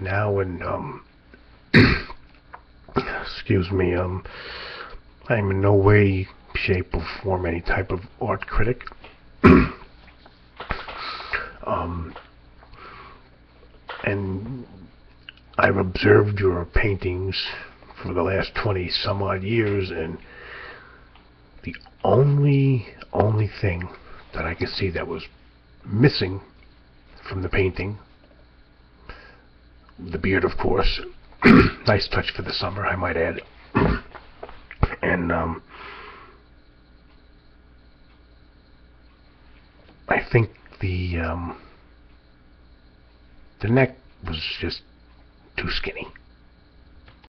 now and um excuse me, um I'm in no way, shape or form any type of art critic. um and I've observed your paintings for the last 20 some odd years and the only only thing that I could see that was missing from the painting the beard of course. Nice touch for the summer I might add. And um I think the um the neck was just too skinny